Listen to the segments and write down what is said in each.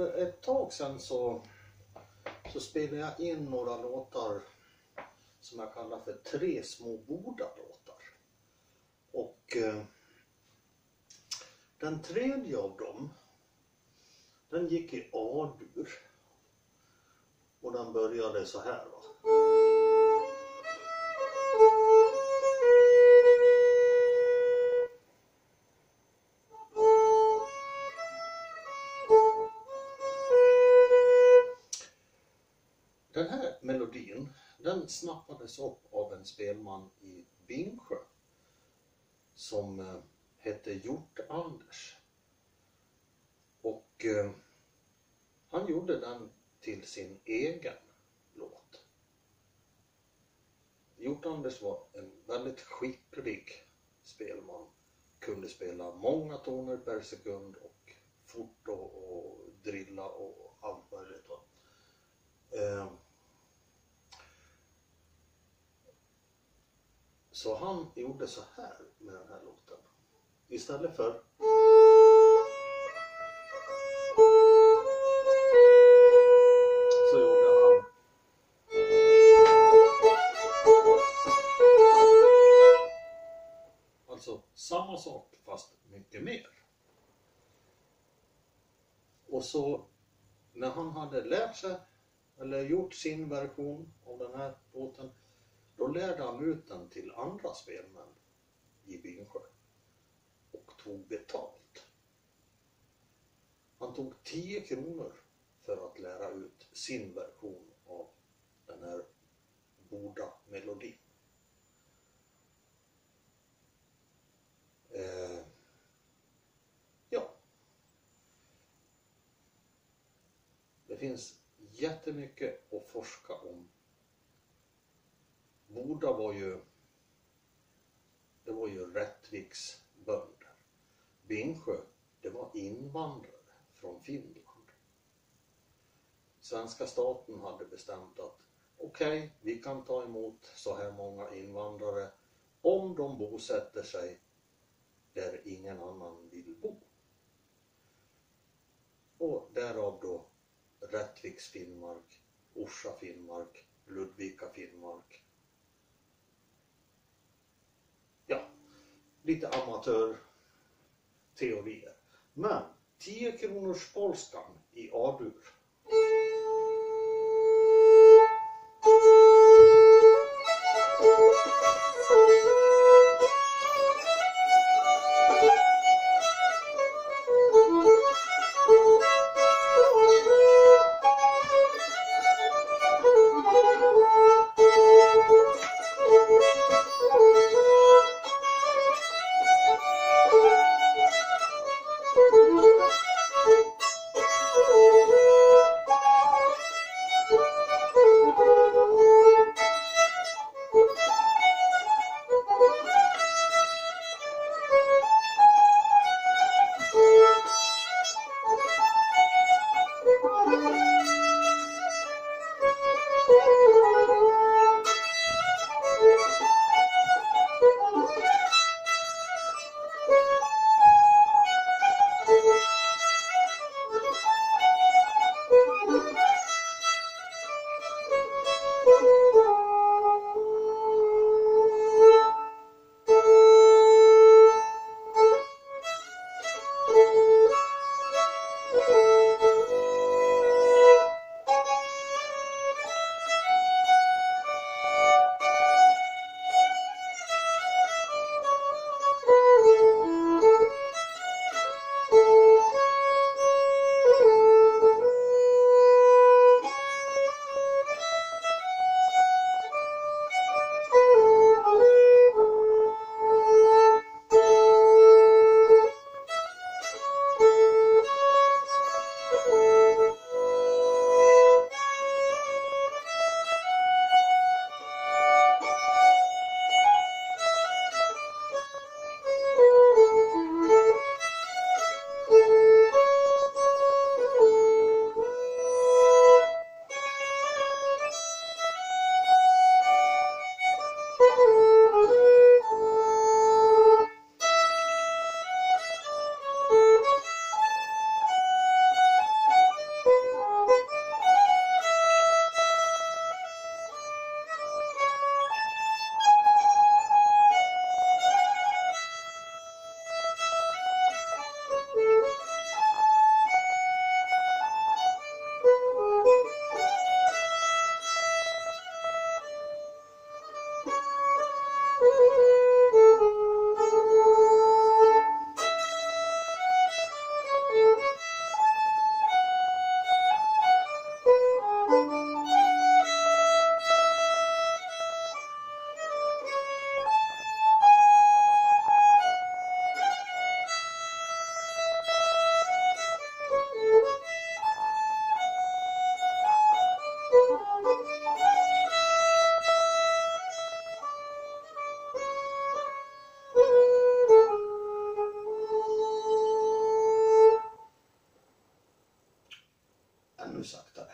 för ett tag sedan så, så spelade jag in några låtar som jag kallar för Tre små Boda-låtar. Och eh, den tredje av dem, den gick i A-dur. Och den började så här. Va? Den här melodin, den snappades upp av en spelman i Bingsjö som eh, hette Hjort-Anders. Och eh, han gjorde den till sin egen låt. Hjort-Anders var en väldigt skicklig spelman. Kunde spela många toner per sekund och fort och, och drilla och allt möjligt. Va? Eh, Ehm, så han gjorde så här med den här låten. Istället för så gjorde han Alltså samma sak fast mycket mer. Och så när han hade lärt sig eller gjort sin version av den här låten då lärde han ut den till andra spelmän i Bingsjö och tog betalt. Han tog 10 kronor för att lära ut sin version av den här Boda-melodin. Eh, ja. Det finns jättemycket att forska om Boda var ju det var ju Rättviks bönder. Bingsjö, det var invandrare från Finland. Svenska staten hade bestämt att okej, okay, vi kan ta emot så här många invandrare om de bosätter sig där ingen annan vill bo. Och därav då Rättviks Finnmark, Orsa Finnmark, Ludvika Finnmark Ja, lite amatörteorier. Men 10 kronors polskan i A-dur. ännu saktare.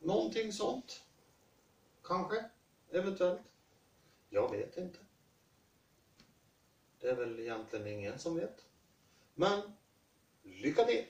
Någonting sånt. Kanske, eventuellt. Jag vet inte. Det är väl egentligen ingen som vet. Men lycka till!